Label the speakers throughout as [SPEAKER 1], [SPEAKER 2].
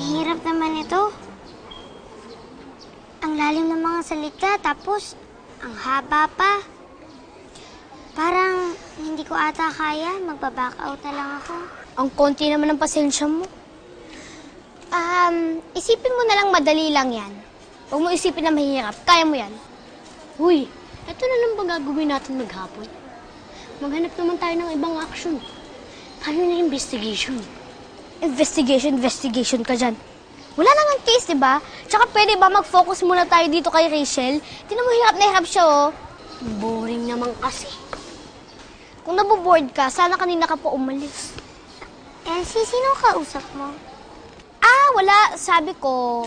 [SPEAKER 1] hirap naman ito. Ang lalim ng mga salita, tapos ang haba pa. Parang hindi ko ata kaya, magbaback out na lang ako.
[SPEAKER 2] Ang konti naman ng pasensya mo. Um, isipin mo na lang madali lang yan. Huwag mo isipin na mahirap. Kaya mo yan. Uy, eto na lang ba gagawin natin maghapon? Maghanap naman tayo ng ibang action. Tayo na investigation. Investigation, investigation ka dyan. Wala namang case, di ba? Tsaka pwede ba mag-focus muna tayo dito kay Rachel? Tinan mo hirap na hirap siya, oh. Boring naman kasi. Kung naboboard ka, sana kanina ka pa umalis.
[SPEAKER 1] Elsie, sino kausap mo?
[SPEAKER 2] Ah, wala. Sabi ko,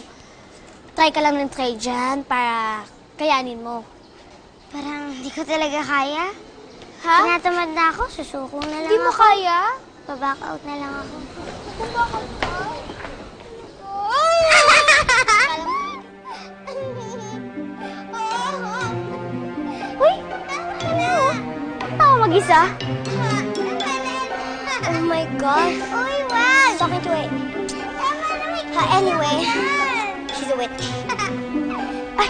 [SPEAKER 2] try ka lang ng try dyan para kayanin mo.
[SPEAKER 1] Parang hindi ko talaga kaya.
[SPEAKER 2] Ha?
[SPEAKER 1] Tinatamad na ako, susuko na lang
[SPEAKER 2] Hindi mo
[SPEAKER 1] ako.
[SPEAKER 2] kaya?
[SPEAKER 1] Baback out na lang ako.
[SPEAKER 2] Uy! Tama mag-isa? Oh my God.
[SPEAKER 1] Uy, wag!
[SPEAKER 2] Talking to it. Ha, anyway. She's a witch. Ay,